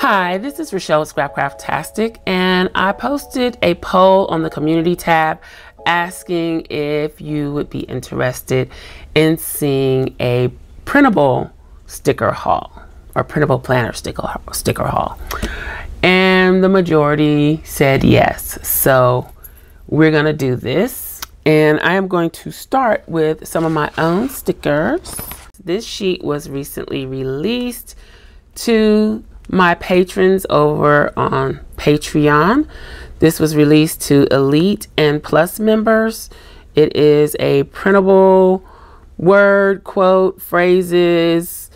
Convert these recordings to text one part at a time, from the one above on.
Hi, this is Rachelle with Scrapcraftastic, and I posted a poll on the community tab asking if you would be interested in seeing a printable sticker haul or printable planner sticker, sticker haul. And the majority said yes. So we're going to do this. And I am going to start with some of my own stickers. This sheet was recently released to my patrons over on Patreon. This was released to Elite and Plus members. It is a printable word, quote, phrases,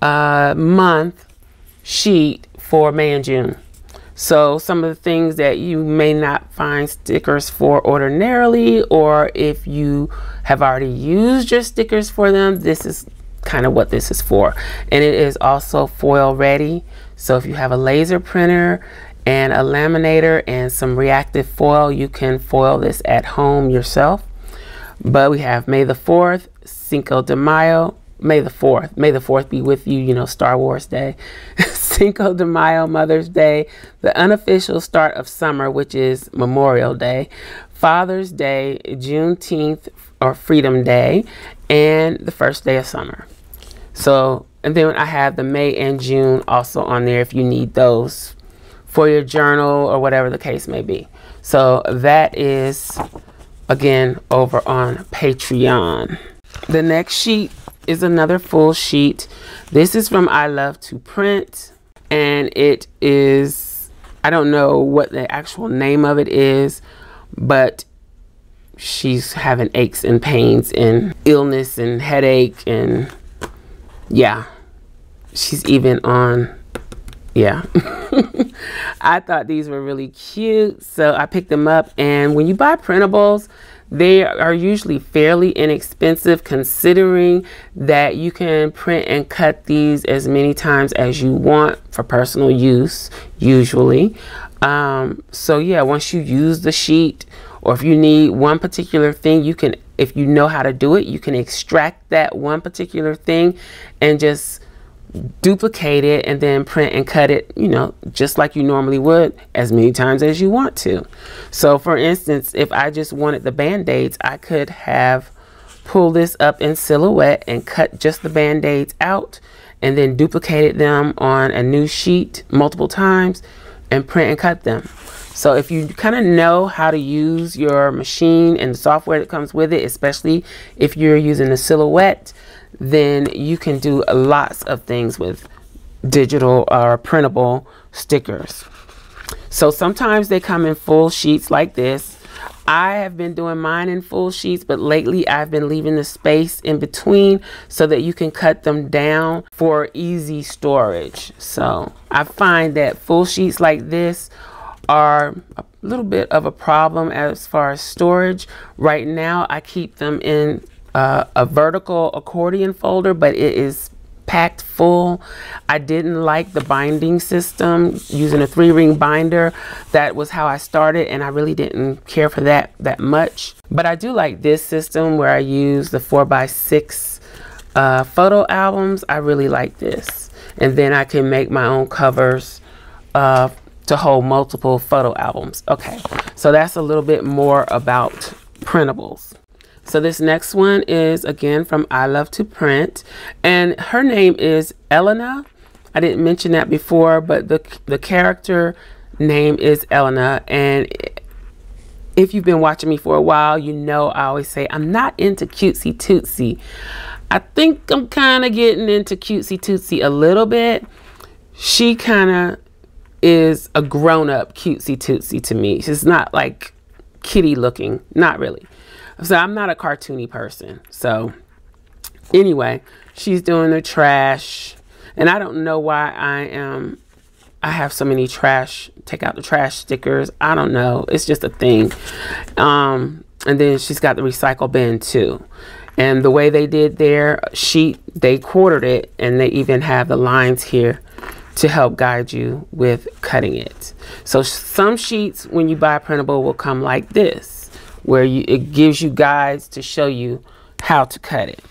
uh, month sheet for May and June. So some of the things that you may not find stickers for ordinarily, or if you have already used your stickers for them, this is kind of what this is for. And it is also foil ready. So if you have a laser printer and a laminator and some reactive foil, you can foil this at home yourself. But we have May the 4th, Cinco de Mayo, May the 4th. May the 4th be with you, you know, Star Wars Day. Cinco de Mayo, Mother's Day, the unofficial start of summer, which is Memorial Day, Father's Day, Juneteenth or Freedom Day, and the first day of summer. So, and then I have the May and June also on there if you need those for your journal or whatever the case may be. So that is again over on Patreon. The next sheet is another full sheet. This is from I Love to Print and it is, I don't know what the actual name of it is, but she's having aches and pains and illness and headache and yeah, she's even on, yeah. I thought these were really cute, so I picked them up. And when you buy printables, they are usually fairly inexpensive considering that you can print and cut these as many times as you want for personal use, usually. Um, so yeah, once you use the sheet or if you need one particular thing, you can, if you know how to do it, you can extract that one particular thing and just duplicate it and then print and cut it, you know, just like you normally would as many times as you want to. So for instance, if I just wanted the band-aids, I could have pulled this up in silhouette and cut just the band-aids out and then duplicated them on a new sheet multiple times and print and cut them. So if you kind of know how to use your machine and the software that comes with it, especially if you're using a silhouette, then you can do lots of things with digital or printable stickers. So sometimes they come in full sheets like this. I have been doing mine in full sheets, but lately I've been leaving the space in between so that you can cut them down for easy storage. So I find that full sheets like this are a little bit of a problem as far as storage. Right now I keep them in uh, a vertical accordion folder, but it is packed full. I didn't like the binding system using a three ring binder. That was how I started and I really didn't care for that that much. But I do like this system where I use the four by six uh, photo albums. I really like this. And then I can make my own covers uh, to hold multiple photo albums. Okay, so that's a little bit more about printables. So this next one is again from I Love to Print and her name is Elena. I didn't mention that before, but the, the character name is Elena and if you've been watching me for a while, you know I always say I'm not into cutesy tootsie. I think I'm kind of getting into cutesy tootsie a little bit. She kind of is a grown up cutesy tootsie to me. She's not like kitty looking, not really. So I'm not a cartoony person. So anyway, she's doing the trash. And I don't know why I am I have so many trash take out the trash stickers. I don't know. It's just a thing. Um and then she's got the recycle bin too. And the way they did their sheet, they quartered it and they even have the lines here to help guide you with cutting it. So some sheets when you buy a printable will come like this where you, it gives you guides to show you how to cut it.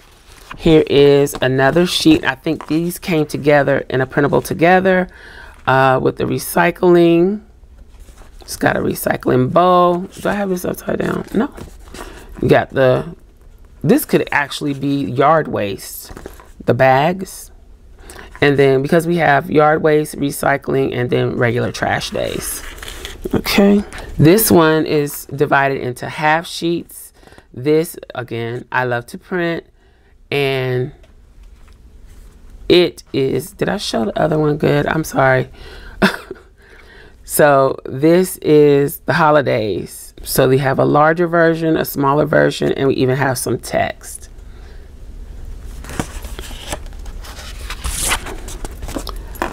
Here is another sheet. I think these came together in a printable together. uh, with the recycling. It's got a recycling bowl. Do I have this upside down? No. You got the, this could actually be yard waste. The bags. And then because we have yard waste, recycling, and then regular trash days. Okay. This one is divided into half sheets. This, again, I love to print. And it is, did I show the other one good? I'm sorry. so this is the holidays. So we have a larger version, a smaller version, and we even have some text.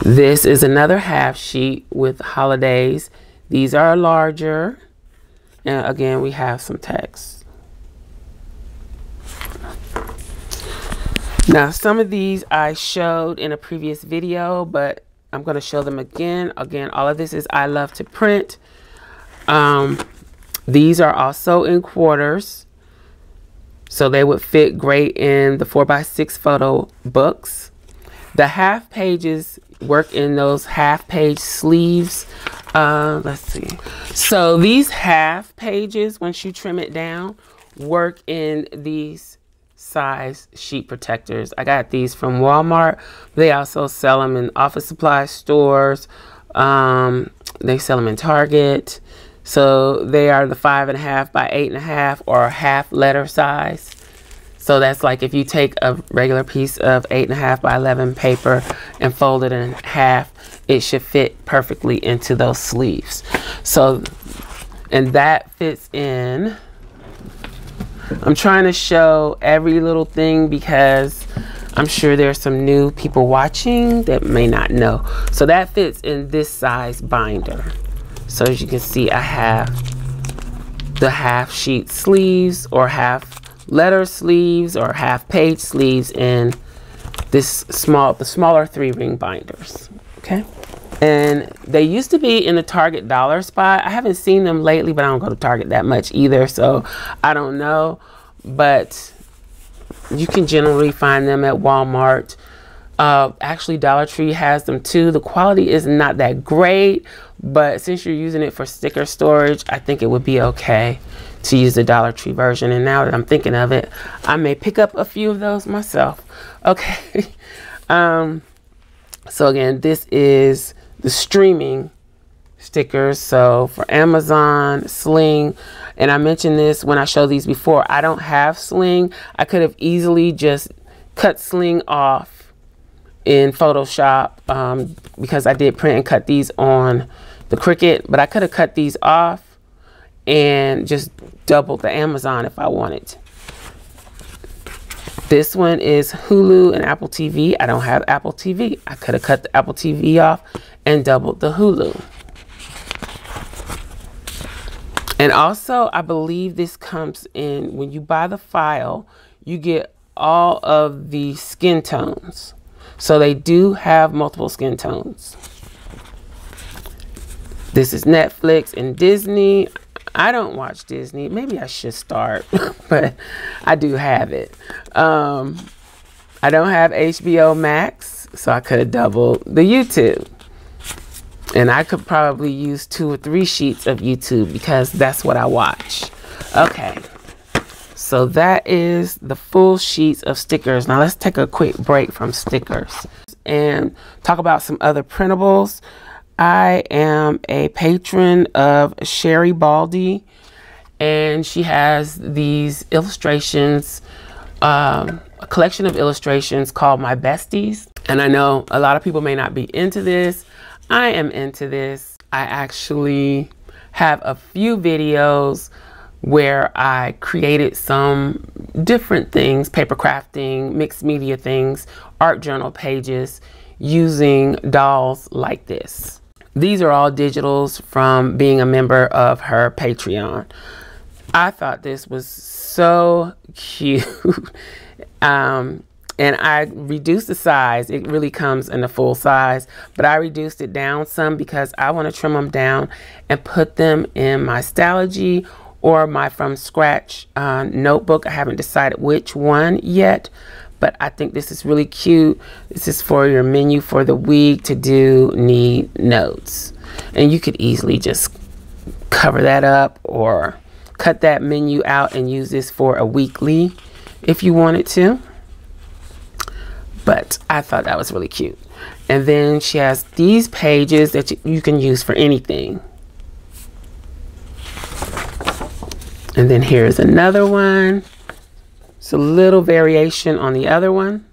This is another half sheet with holidays. These are larger. And again, we have some text. Now, some of these I showed in a previous video, but I'm going to show them again. Again, all of this is I love to print. Um, these are also in quarters. So they would fit great in the 4x6 photo books. The half pages work in those half page sleeves. Uh, let's see. So these half pages, once you trim it down, work in these size sheet protectors. I got these from Walmart. They also sell them in office supply stores. Um, they sell them in Target. So they are the five and a half by eight and a half or half letter size. So that's like if you take a regular piece of eight and a half by 11 paper and fold it in half, it should fit perfectly into those sleeves. So, and that fits in I'm trying to show every little thing because I'm sure there's some new people watching that may not know. So that fits in this size binder. So as you can see, I have the half sheet sleeves or half letter sleeves or half page sleeves in this small, the smaller three ring binders. Okay. And they used to be in the Target dollar spot. I haven't seen them lately, but I don't go to Target that much either. So I don't know. But you can generally find them at Walmart. Uh, actually, Dollar Tree has them too. The quality is not that great, but since you're using it for sticker storage, I think it would be okay to use the Dollar Tree version. And now that I'm thinking of it, I may pick up a few of those myself. Okay. um, so again, this is the streaming stickers. So for Amazon, Sling, and I mentioned this when I showed these before, I don't have Sling. I could have easily just cut Sling off in Photoshop um, because I did print and cut these on the Cricut, but I could have cut these off and just doubled the Amazon if I wanted. This one is Hulu and Apple TV. I don't have Apple TV. I could have cut the Apple TV off and doubled the Hulu. And also, I believe this comes in when you buy the file, you get all of the skin tones. So they do have multiple skin tones. This is Netflix and Disney. I don't watch Disney. Maybe I should start, but I do have it. Um, I don't have HBO Max, so I could have doubled the YouTube. And I could probably use two or three sheets of YouTube because that's what I watch. Okay. So that is the full sheets of stickers. Now let's take a quick break from stickers and talk about some other printables. I am a patron of Sherri Baldy, and she has these illustrations, um, a collection of illustrations called My Besties. And I know a lot of people may not be into this. I am into this. I actually have a few videos where I created some different things, paper crafting, mixed media things, art journal pages using dolls like this. These are all digitals from being a member of her Patreon. I thought this was so cute. um, and I reduced the size. It really comes in a full size, but I reduced it down some because I want to trim them down and put them in my Stalogy or my from scratch uh, notebook. I haven't decided which one yet, but I think this is really cute. This is for your menu for the week to do need notes. And you could easily just cover that up or cut that menu out and use this for a weekly if you wanted to. But I thought that was really cute. And then she has these pages that you can use for anything. And then here's another one. It's a little variation on the other one.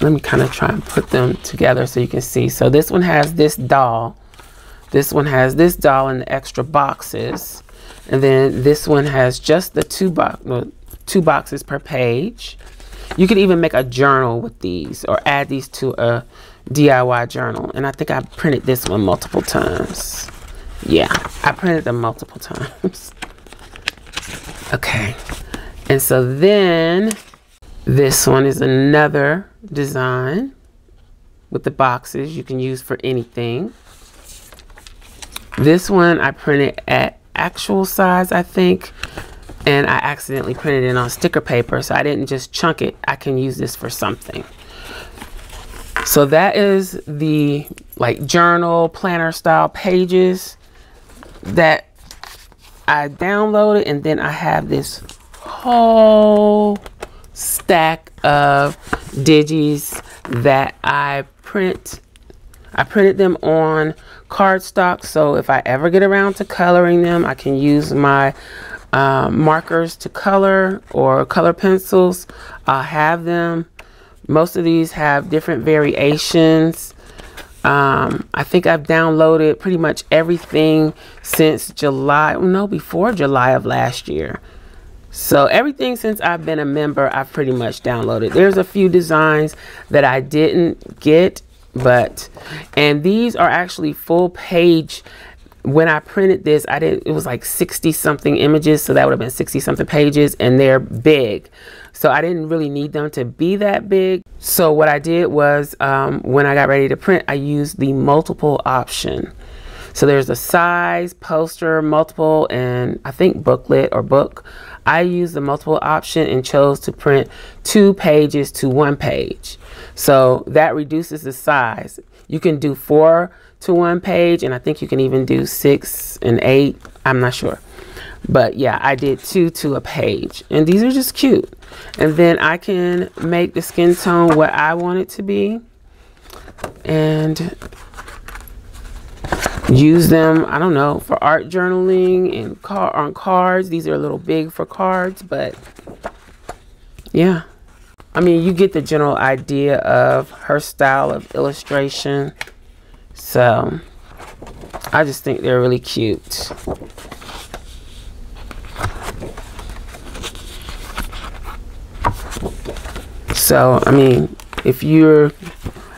Let me kind of try and put them together so you can see. So this one has this doll. This one has this doll in the extra boxes. And then this one has just the two, bo two boxes per page. You could even make a journal with these or add these to a DIY journal. And I think I printed this one multiple times. Yeah, I printed them multiple times. Okay. And so then this one is another design with the boxes you can use for anything. This one I printed at actual size, I think and I accidentally printed it on sticker paper so I didn't just chunk it I can use this for something so that is the like journal planner style pages that I downloaded and then I have this whole stack of digis that I print I printed them on cardstock so if I ever get around to coloring them I can use my um, markers to color or color pencils. I'll have them. Most of these have different variations. Um, I think I've downloaded pretty much everything since July, no, before July of last year. So everything since I've been a member, I've pretty much downloaded. There's a few designs that I didn't get, but, and these are actually full page when I printed this, I didn't, it was like 60 something images, so that would have been 60 something pages, and they're big. So I didn't really need them to be that big. So what I did was um, when I got ready to print, I used the multiple option. So there's a size, poster, multiple, and I think booklet or book. I used the multiple option and chose to print two pages to one page. So that reduces the size. You can do four to one page and I think you can even do six and eight. I'm not sure. But yeah I did two to a page and these are just cute. And then I can make the skin tone what I want it to be and use them I don't know for art journaling and car on cards. These are a little big for cards but yeah. I mean you get the general idea of her style of illustration so I just think they're really cute. So, I mean, if you're,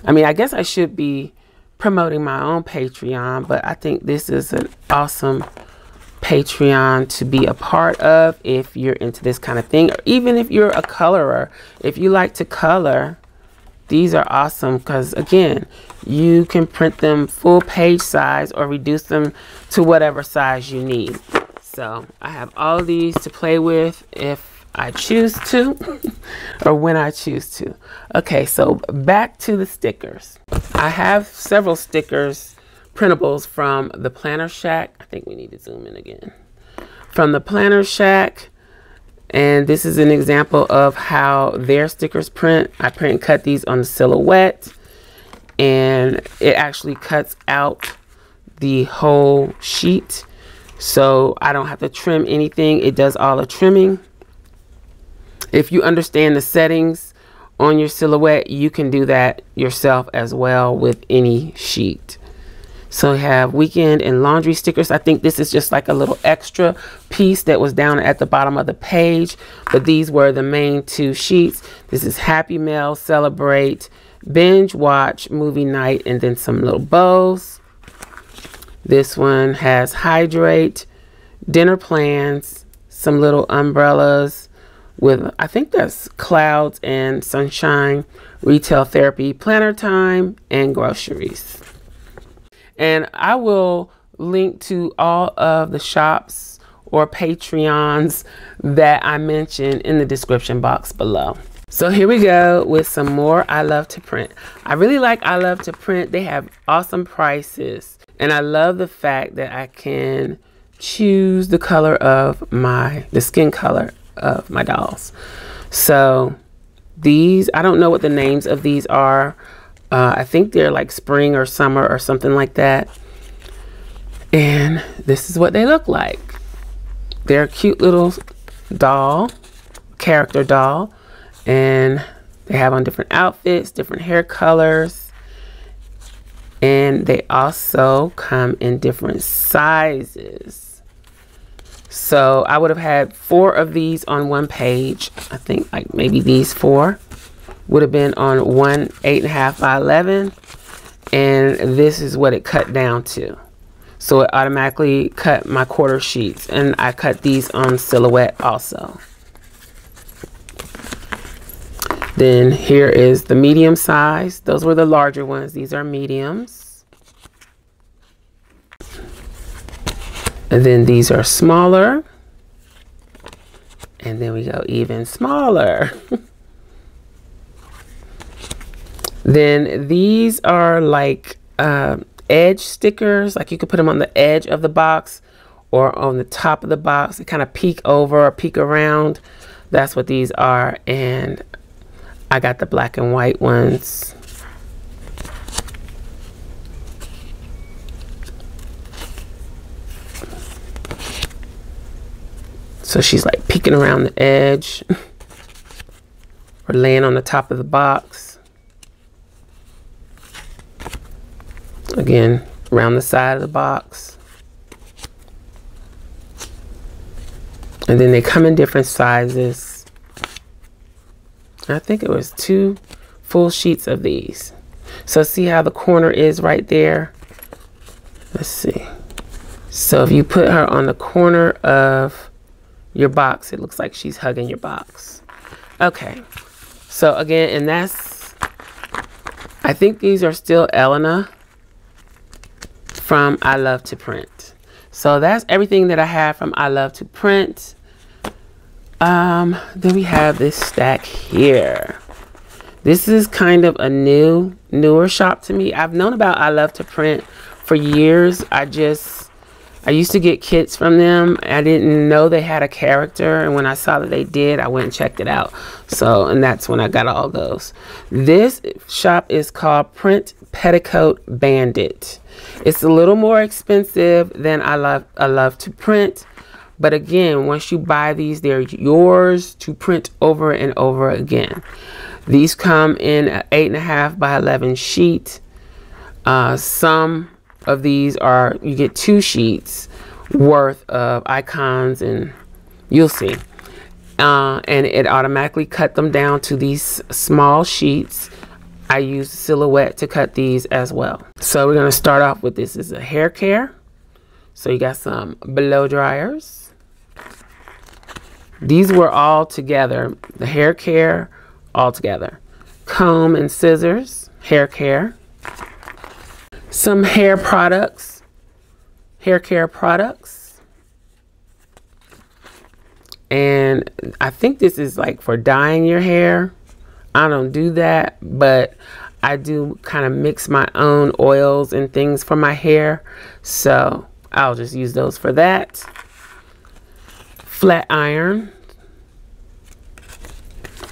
I mean, I guess I should be promoting my own Patreon, but I think this is an awesome Patreon to be a part of if you're into this kind of thing, or even if you're a colorer. If you like to color, these are awesome because again, you can print them full page size or reduce them to whatever size you need. So I have all these to play with if I choose to or when I choose to. Okay, so back to the stickers. I have several stickers, printables from the Planner Shack. I think we need to zoom in again. From the Planner Shack. And this is an example of how their stickers print. I print and cut these on the silhouette and it actually cuts out the whole sheet. So I don't have to trim anything. It does all the trimming. If you understand the settings on your silhouette, you can do that yourself as well with any sheet. So we have weekend and laundry stickers. I think this is just like a little extra piece that was down at the bottom of the page. But these were the main two sheets. This is Happy Mail, Celebrate, Binge Watch, Movie Night, and then some little bows. This one has Hydrate, Dinner Plans, some little umbrellas with, I think that's clouds and sunshine, retail therapy, planner time, and groceries. And I will link to all of the shops or Patreons that I mentioned in the description box below. So here we go with some more I Love to Print. I really like I Love to Print. They have awesome prices. And I love the fact that I can choose the color of my, the skin color of my dolls. So these, I don't know what the names of these are. Uh, I think they're like spring or summer or something like that. And this is what they look like. They're a cute little doll, character doll and they have on different outfits, different hair colors, and they also come in different sizes. So I would have had four of these on one page. I think like maybe these four would have been on one eight and a half by 11. And this is what it cut down to. So it automatically cut my quarter sheets and I cut these on silhouette also. Then here is the medium size. Those were the larger ones. These are mediums. And then these are smaller. And then we go even smaller. then these are like uh, edge stickers. Like you could put them on the edge of the box or on the top of the box. They kind of peek over or peek around. That's what these are. And I got the black and white ones. So she's like peeking around the edge or laying on the top of the box. Again, around the side of the box. And then they come in different sizes. I think it was two full sheets of these. So see how the corner is right there? Let's see. So if you put her on the corner of your box, it looks like she's hugging your box. Okay. So again, and that's, I think these are still Elena from I Love to Print. So that's everything that I have from I Love to Print. Um, then we have this stack here. This is kind of a new, newer shop to me. I've known about I Love to Print for years. I just, I used to get kits from them. I didn't know they had a character. And when I saw that they did, I went and checked it out. So, and that's when I got all those. This shop is called Print Petticoat Bandit. It's a little more expensive than I love, I love to print. But again, once you buy these, they're yours to print over and over again. These come in an 8.5 by 11 sheet. Uh, some of these are, you get two sheets worth of icons and you'll see. Uh, and it automatically cut them down to these small sheets. I use silhouette to cut these as well. So we're going to start off with this is a hair care. So you got some blow dryers. These were all together. The hair care, all together. Comb and scissors, hair care. Some hair products, hair care products. And I think this is like for dyeing your hair. I don't do that, but I do kind of mix my own oils and things for my hair. So I'll just use those for that flat iron,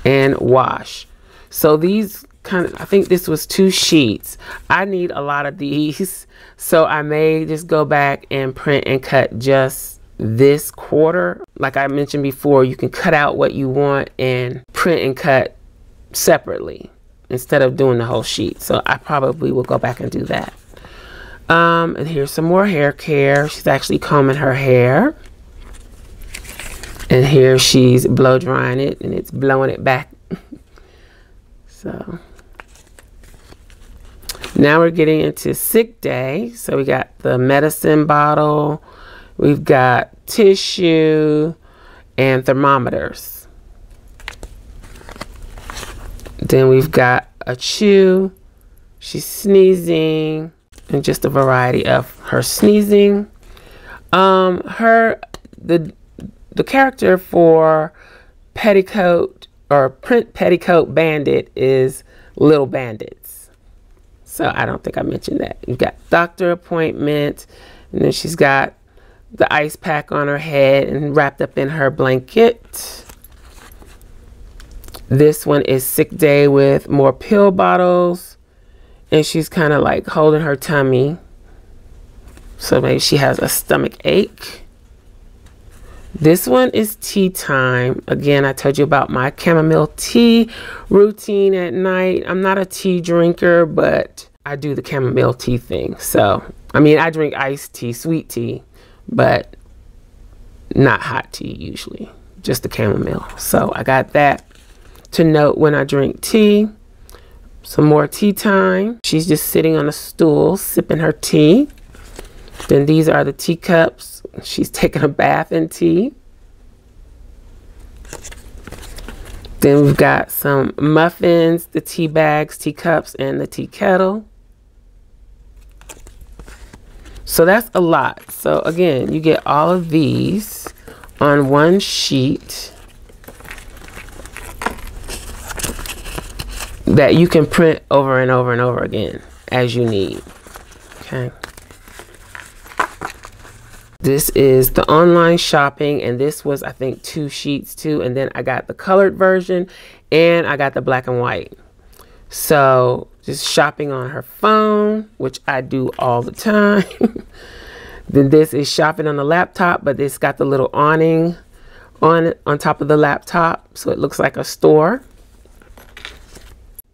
and wash. So these kind of, I think this was two sheets. I need a lot of these. So I may just go back and print and cut just this quarter. Like I mentioned before, you can cut out what you want and print and cut separately instead of doing the whole sheet. So I probably will go back and do that. Um, and here's some more hair care. She's actually combing her hair. And here she's blow drying it and it's blowing it back. so now we're getting into sick day. So we got the medicine bottle, we've got tissue and thermometers. Then we've got a chew. She's sneezing and just a variety of her sneezing. Um, her the the character for Petticoat or Print Petticoat Bandit is Little Bandits. So I don't think I mentioned that. You've got doctor appointment, and then she's got the ice pack on her head and wrapped up in her blanket. This one is sick day with more pill bottles. And she's kind of like holding her tummy. So maybe she has a stomach ache. This one is tea time. Again, I told you about my chamomile tea routine at night. I'm not a tea drinker, but I do the chamomile tea thing. So, I mean, I drink iced tea, sweet tea, but not hot tea usually, just the chamomile. So I got that to note when I drink tea. Some more tea time. She's just sitting on a stool sipping her tea. Then these are the teacups. She's taking a bath in tea. Then we've got some muffins, the tea bags, teacups, and the tea kettle. So that's a lot. So again, you get all of these on one sheet. that you can print over and over and over again as you need. Okay. This is the online shopping, and this was, I think, two sheets too. And then I got the colored version and I got the black and white. So just shopping on her phone, which I do all the time. then this is shopping on the laptop, but it's got the little awning on on top of the laptop, so it looks like a store.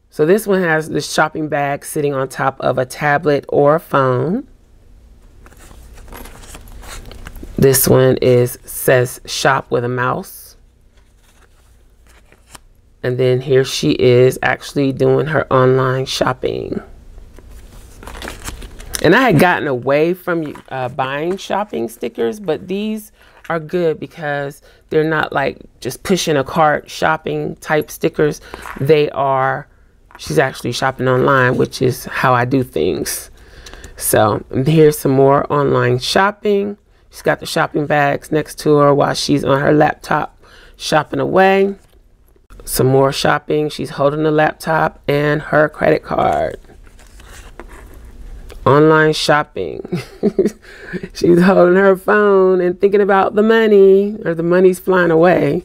So this one has the shopping bag sitting on top of a tablet or a phone. This one is says shop with a mouse. And then here she is actually doing her online shopping. And I had gotten away from uh, buying shopping stickers, but these are good because they're not like just pushing a cart shopping type stickers. They are she's actually shopping online, which is how I do things. So here's some more online shopping. She's got the shopping bags next to her while she's on her laptop shopping away. Some more shopping. She's holding the laptop and her credit card. Online shopping. she's holding her phone and thinking about the money or the money's flying away.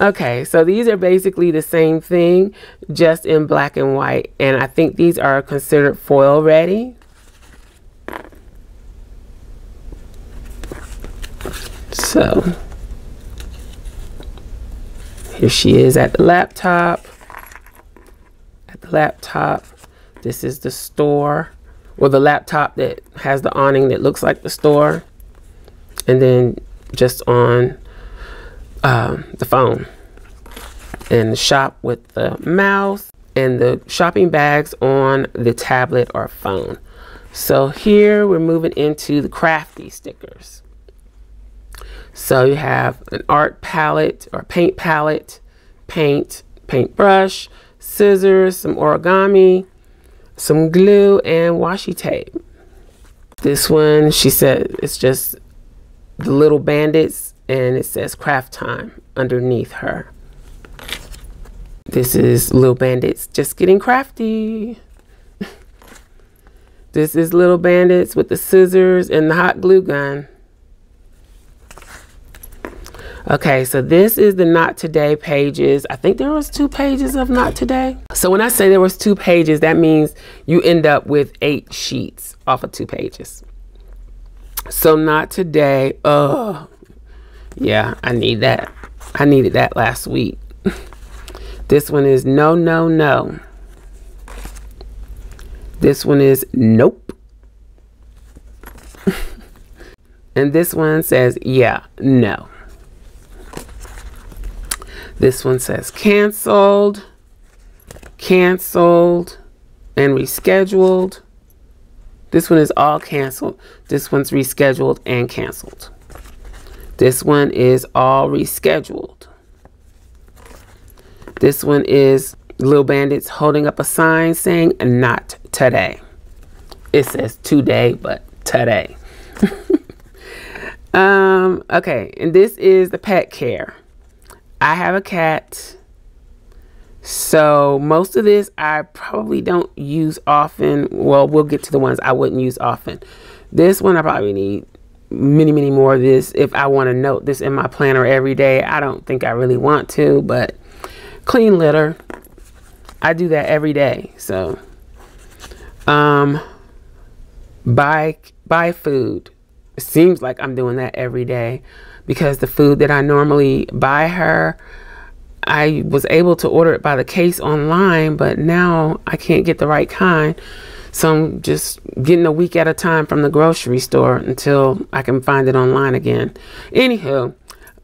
Okay, so these are basically the same thing, just in black and white. And I think these are considered foil ready. So, here she is at the laptop. At the laptop, this is the store. or the laptop that has the awning that looks like the store. And then just on um, the phone and the shop with the mouse and the shopping bags on the tablet or phone. So here we're moving into the crafty stickers. So you have an art palette or paint palette, paint, paintbrush, scissors, some origami, some glue, and washi tape. This one, she said, it's just the little bandits and it says craft time underneath her. This is Little Bandits just getting crafty. this is Little Bandits with the scissors and the hot glue gun. Okay, so this is the Not Today pages. I think there was two pages of Not Today. So when I say there was two pages, that means you end up with eight sheets off of two pages. So Not Today, oh, yeah, I need that. I needed that last week. this one is no, no, no. This one is nope. and this one says yeah, no. This one says canceled, canceled, and rescheduled. This one is all canceled. This one's rescheduled and canceled. This one is all rescheduled. This one is Little Bandits holding up a sign saying not today. It says today, but today. Um, okay, and this is the pet care. I have a cat. So most of this I probably don't use often. Well, we'll get to the ones I wouldn't use often. This one I probably need many, many more of this if I want to note this in my planner every day. I don't think I really want to, but clean litter. I do that every day. So, um, buy, buy food. It seems like I'm doing that every day because the food that I normally buy her, I was able to order it by the case online, but now I can't get the right kind. So I'm just getting a week at a time from the grocery store until I can find it online again. Anywho,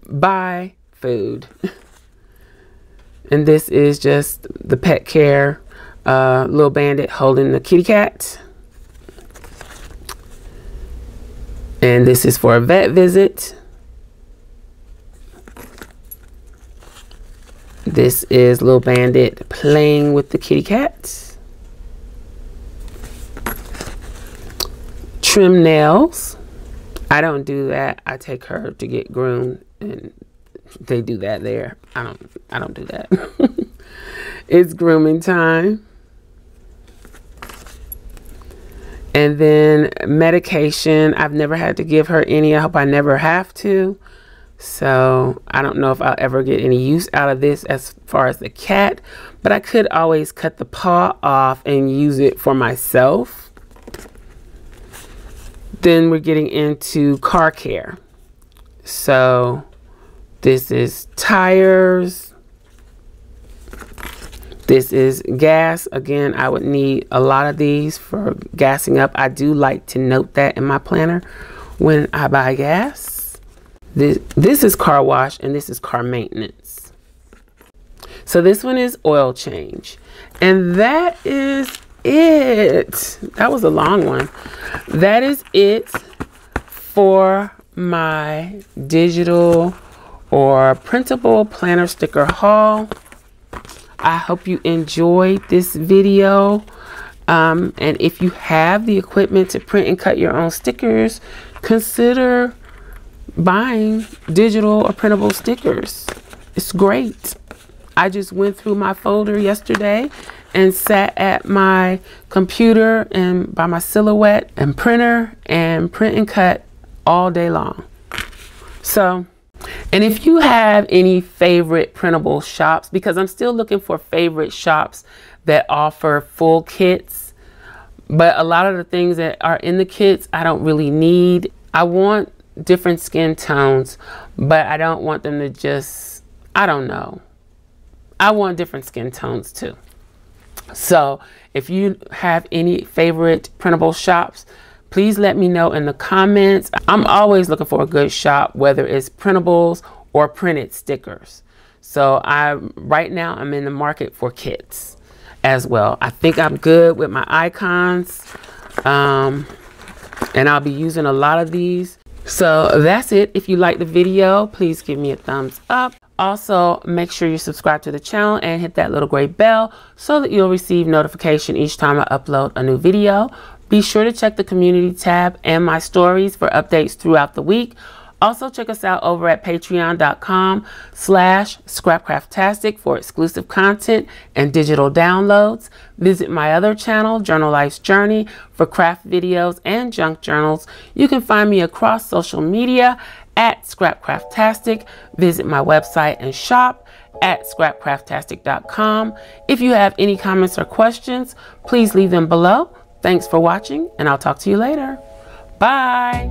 buy food. and this is just the pet care uh, little bandit holding the kitty cat. And this is for a vet visit. This is Little Bandit playing with the kitty cat. trim nails. I don't do that. I take her to get groomed and they do that there. I don't I don't do that. it's grooming time. And then medication. I've never had to give her any. I hope I never have to. So I don't know if I'll ever get any use out of this as far as the cat, but I could always cut the paw off and use it for myself. Then we're getting into car care. So this is tires. This is gas. Again, I would need a lot of these for gassing up. I do like to note that in my planner when I buy gas. This, this is car wash and this is car maintenance. So this one is oil change. And that is it. That was a long one. That is it for my digital or printable planner sticker haul. I hope you enjoyed this video. Um, and if you have the equipment to print and cut your own stickers, consider buying digital or printable stickers. It's great. I just went through my folder yesterday and sat at my computer and by my silhouette and printer and print and cut all day long. So, and if you have any favorite printable shops, because I'm still looking for favorite shops that offer full kits, but a lot of the things that are in the kits I don't really need. I want different skin tones, but I don't want them to just, I don't know. I want different skin tones too. So if you have any favorite printable shops, please let me know in the comments. I'm always looking for a good shop, whether it's printables or printed stickers. So I right now I'm in the market for kits as well. I think I'm good with my icons. Um, and I'll be using a lot of these. So that's it. If you like the video, please give me a thumbs up. Also, make sure you subscribe to the channel and hit that little gray bell so that you'll receive notification each time I upload a new video. Be sure to check the community tab and my stories for updates throughout the week. Also, check us out over at patreon.com slash scrapcraftastic for exclusive content and digital downloads. Visit my other channel, Journal Life's Journey, for craft videos and junk journals. You can find me across social media at Scrapcraftastic. Visit my website and shop at scrapcraftastic.com. If you have any comments or questions, please leave them below. Thanks for watching, and I'll talk to you later. Bye.